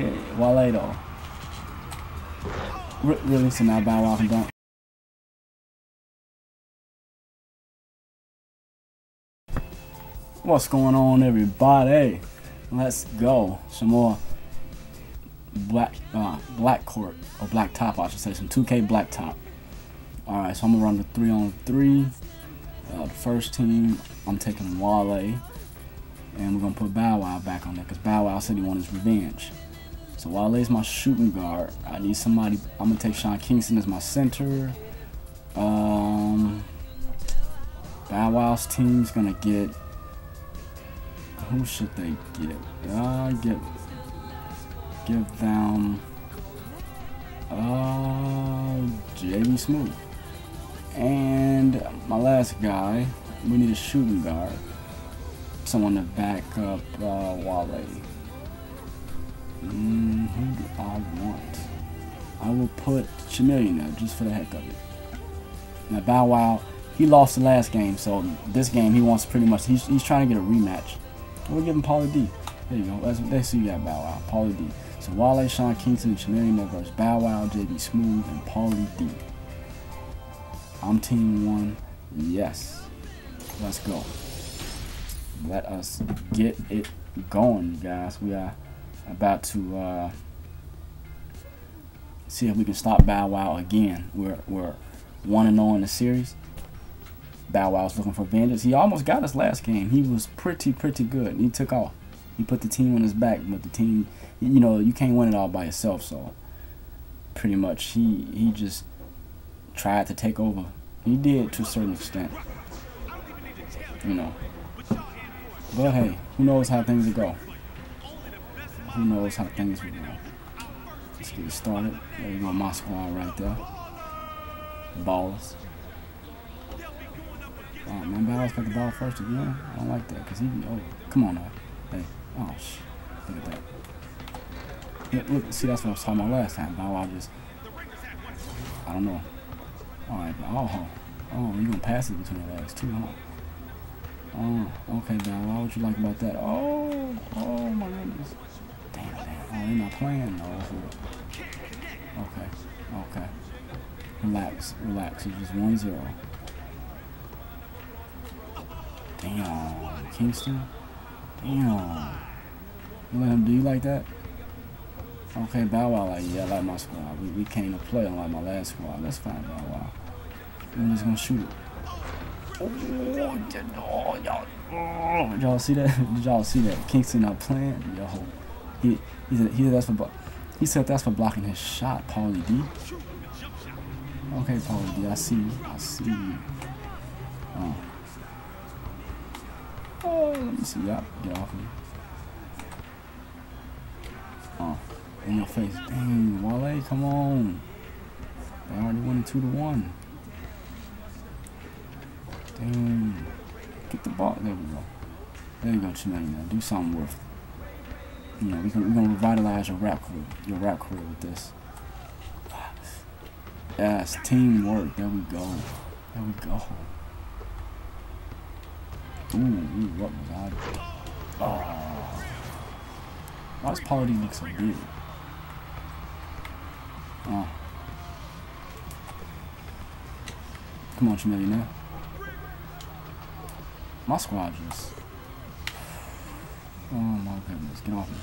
Wale, Wale though. Really? So now Bow Wow can dunk? What's going on, everybody? Let's go. Some more black uh, black court or black top, I should say. Some 2K black top. All right, so I'm gonna run the three on three. Uh, the first team, I'm taking Wale, and we're gonna put Bow Wow back on there because Bow Wow said he wanted his revenge. So Wale's my shooting guard. I need somebody. I'm gonna take Sean Kingston as my center. Um, Bow team's gonna get. Who should they get? Uh, get. Give them. Uh, JB Smooth. And my last guy, we need a shooting guard. Someone to back up uh, Wale. Mm, who do I want? I will put Chameleon just for the heck of it. Now Bow Wow, he lost the last game, so this game he wants pretty much, he's, he's trying to get a rematch. We'll give him D. There you go. That's, that's who you got, Bow Wow. Pauly D. So Wale, Sean Kingston, and Chameleon versus Bow Wow, JB Smooth, and Pauly D. I'm team one. Yes. Let's go. Let us get it going, guys. We are about to uh, see if we can stop Bow Wow again. We're we're one and zero in the series. Bow Wow's looking for vengeance. He almost got us last game. He was pretty pretty good. He took off. He put the team on his back, but the team, you know, you can't win it all by yourself. So pretty much, he he just tried to take over. He did to a certain extent. You know. But hey, who knows how things will go. Who knows how things will go. Let's get started. There you go, my squad right there. Balls. Oh, man, Bowers got the ball first again. I don't like that because he over. Come on now. Hey. Oh, sh. Look at that. Yeah, look, see, that's what I was talking about last time. Bow Wow just. I don't know. Alright, oh, oh, you gonna pass it between the legs too, huh? Oh, okay, Bow Wow, what you like about that? Oh, oh my goodness. Oh, they're not playing. No. Okay, okay. Relax, relax. It's just 1 0. Damn. Kingston? Damn. You let him do you like that? Okay, Bow Wow like, yeah, I like my squad. We, we came to play unlike my last squad. That's fine, Bow Wow. We're just gonna shoot it. Oh, y'all. Oh, y'all see that? Did y'all see that? Kingston not playing? Yo, he he said that's for he said that's for blocking his shot, Pauly D. Okay, Pauly D, I see you. I see you. Oh. Oh, let me see. Yep, get off me. Oh, in your face. Dang, Wale, come on. They already winning two to one. Dang. Get the ball. There we go. There you go, Chameleon. Now do something worth. You know, we can we're gonna revitalize your rap career, your rap career with this. Yes, teamwork. There we go. There we go. Ooh, ooh what was I doing? Ah. Oh. Why does D look so big? Oh. Ah. Come on, Chameleon now. My squad just... Oh my goodness, get off me.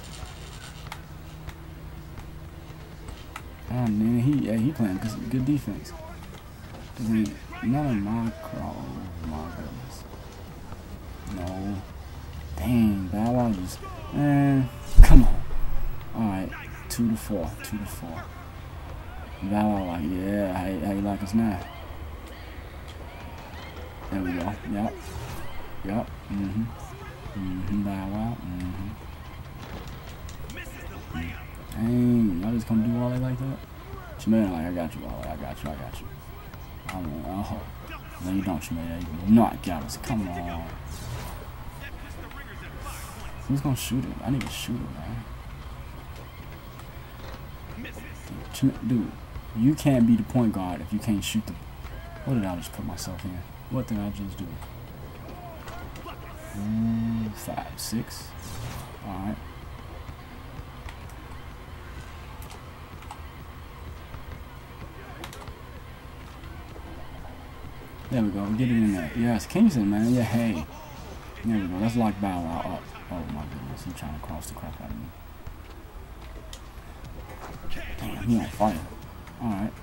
Ah man, he yeah, he playing good, defense. Cause none of my crawl. Oh my goodness. No. Dang, Bow Wow just man, come on. Alright, two to four, two to four. Bow Wow like, yeah, how, how you like us now? There we go. Yep. Yep. Mm-hmm. Mm-hmm. Bow Wow. Mm-hmm. Dang, y'all just come do all that like that? Chameleon like, I got you, all I got you, I got you. I mean, oh. No, you don't, Chameleon. You not got us. Come on. Who's gonna shoot him? I need to shoot him, man. Dude, you can't be the point guard if you can't shoot the... What did I just put myself in? What did I just do? Five, six. Alright. There we go. Get it in there. Yes, Kingston, man. Yeah, hey. There we go. Let's lock Bow Wow up. Oh my goodness, he's trying to cross the crap out of me. Damn, he on fire. Alright.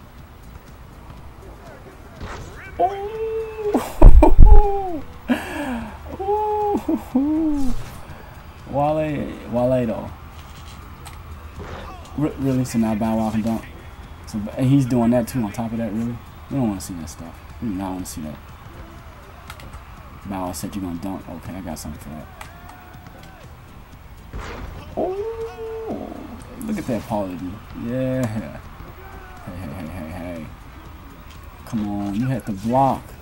Wale, Wale though. Really? So now Bow Wow can dunk. So and he's doing that too. On top of that, really? We don't want to see that stuff. We do not want to see that. Bow Wow said you're gonna dunk. Okay, I got something for that. Oh, look at that Pauly Yeah. Hey, hey, hey, hey, hey. Come on, you had to block.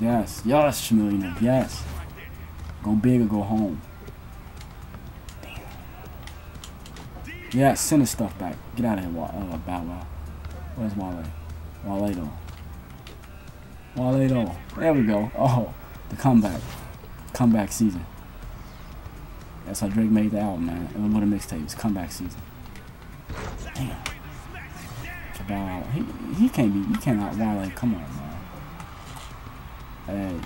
Yes, yes, Chameleon, yes. Go big or go home. Damn. Yeah, send his stuff back. Get out of here, uh, Bow Wow. Where's Wale? Wale though. Wale though. There we go. Oh, the comeback. Comeback season. That's how Drake made the album, man. It was one of mixtapes. Comeback season. Damn. Bow He, he can't be, you cannot Wale. Come on, man. Hey.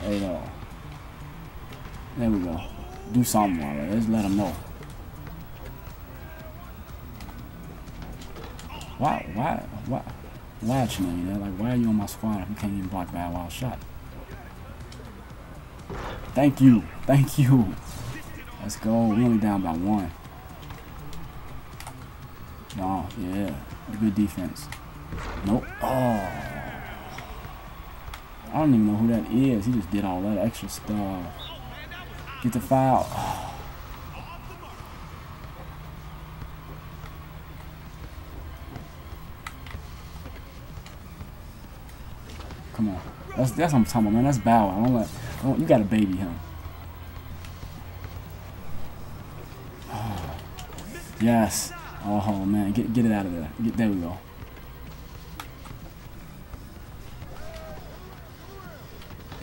Hey. There we go. Do something, Wale. Let's let them know. Why, why, why, why, you know, like, why are you on my squad if you can't even block that wild shot? Thank you. Thank you. Let's go. we're only down by one. No, yeah. Good defense. Nope. Oh. I don't even know who that is. He just did all that extra stuff. Get the foul. Come on. That's that's what I'm talking about, man. That's Bow. I don't let. Don't, you got a baby him. yes. Oh man, get get it out of there. Get, there we go.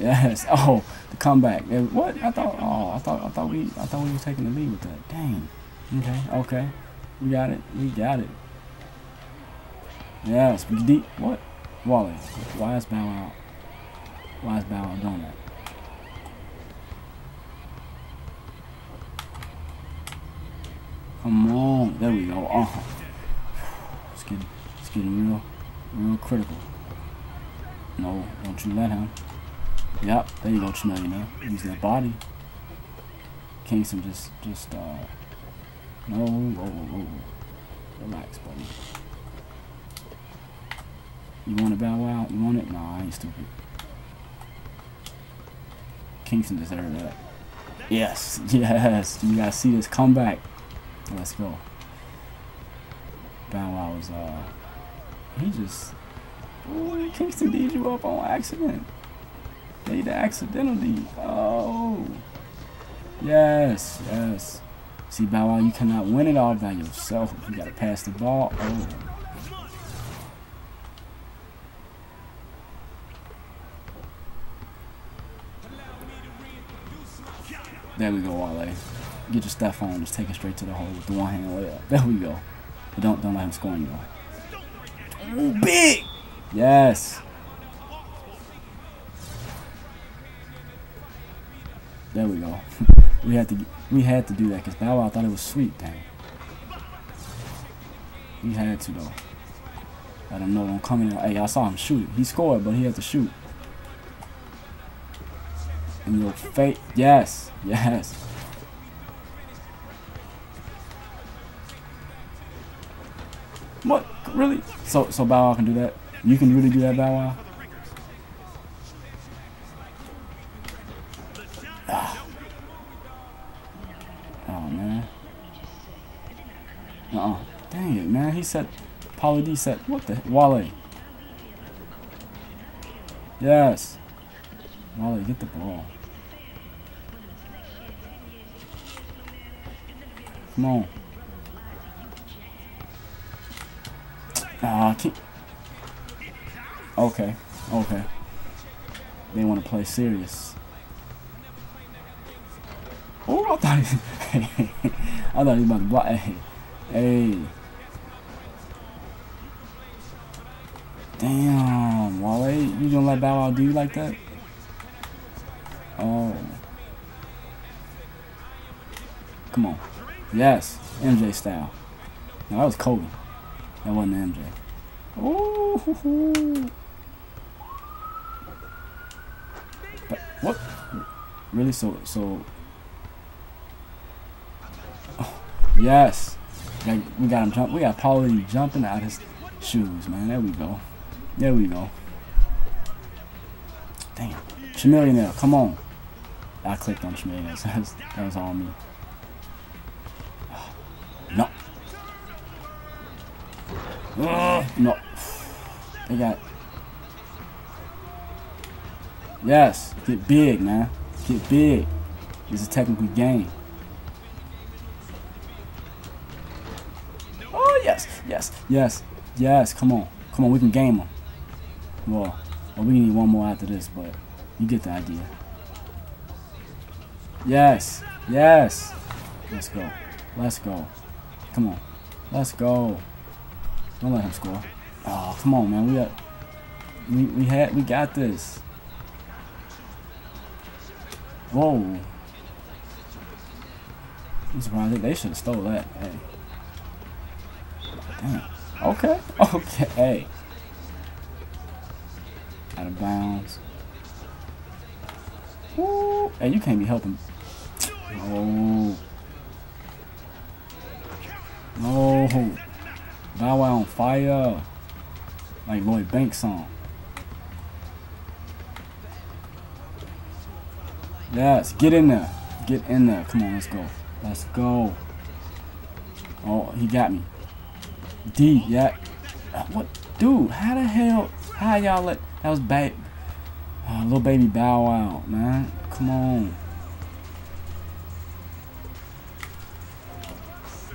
Yes. Oh, the comeback. Uh, what? I thought. Oh, I thought. I thought we. I thought we were taking the lead with that. Dang. Okay. Okay. We got it. We got it. Yes. We deep. What? Wally. Why is Bow out? Why is Bow out doing that? Come on. There we go. Oh. It's getting. It's getting real. Real critical. No. Don't you let him. Yep, there you go, Chanel, you know. Use that body. Kingston just, just, uh, no, whoa, whoa, whoa. Relax, buddy. You want to bow out? You want it? Nah, I ain't stupid. Kingston deserved that. Yes, yes. You gotta see this comeback. Let's go. Bow Wow was, uh, he just, ooh, Kingston did you up on accident. Made accidentally. Oh. Yes, yes. See, Bow Wow, you cannot win it all by yourself. You gotta pass the ball. Oh. There we go, Wale. Get your stuff on. Just take it straight to the hole with the one hand layup. There we go. But don't don't let him score you though. Ooh, big. Yes. There we go. we had to we had to do that because Bow Wow thought it was sweet. Dang. We had to though. Let him know I'm coming. in. Hey, I saw him shoot. He scored, but he had to shoot. In your face. Yes. Yes. What? Really? So so Bow Wow can do that? You can really do that, Bow Wow? Uh-uh. Dang it, man. He said, Pauly D said, what the, Wale. Yes. Wale, get the ball. Come on. Ah, keep. Okay, okay. They want to play serious. Oh, I thought he, I thought he was about to block. Hey. Damn, Wale, you gonna let Bow Wow do you like that? Oh. Come on. Yes, MJ style. No, that was Kobe. That wasn't MJ. Ooh. But what? Really? So so. Oh, yes. We got, him jump. We got Pauly jumping out his shoes, man. There we go. There we go. Damn. Chamillionaire, come on. I clicked on Chamillionaire. So that, was, all me. No. Uh, no. They got. Yes. Get big, man. Get big. It's a technical game. Yes. Yes. Yes. Come on. Come on. We can game them. Well, well, we need one more after this, but you get the idea. Yes. Yes. Let's go. Let's go. Come on. Let's go. Don't let him score. Oh, come on, man. We got we we had we got this. Whoa. I'm surprised they should have stole that. Hey. Okay. Okay. Hey. Out of bounds. Woo. Hey, you can't be helping. Oh. No. Bow Wow on fire. Like Lloyd Banks song. Yes, get in there. Get in there. Come on, let's go. Let's go. Oh, he got me. D, yeah. What? Dude, how the hell? How y'all let... That was bad. Oh, little baby Bow Wow, man. Come on.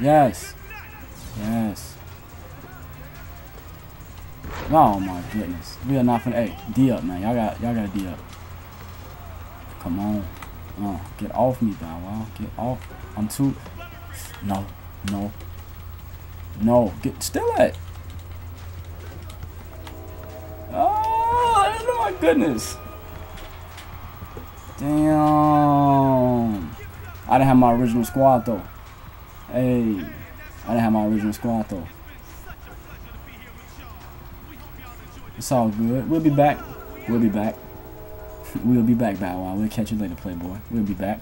Yes. Yes. Oh my goodness. We are not finna hey, D up man. Y'all got y'all got D up. Come on. Uh, get off me, Bow Wow. Get off. I'm too No. No. No. Get still at. Oh my goodness. Damn. I didn't have my original squad though. Hey, I didn't have my original squad though. It's all good. We'll be back. We'll be back. we'll be back, Bow Wow. We'll catch you later, Playboy. We'll be back.